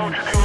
Culture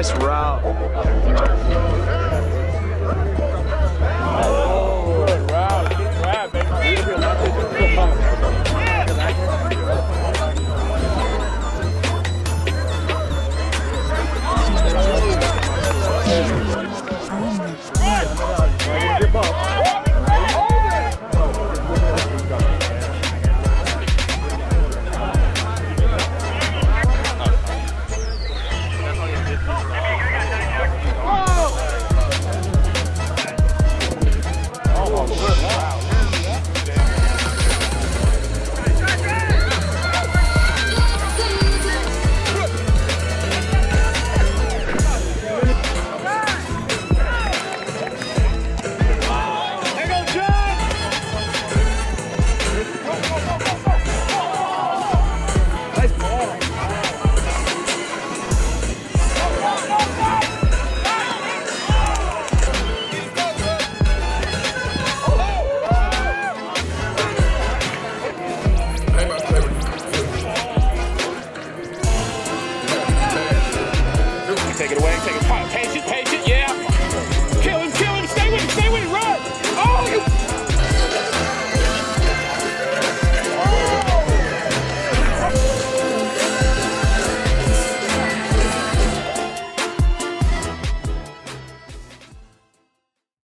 Nice route. Take it away. Take it. Patient, patient, yeah.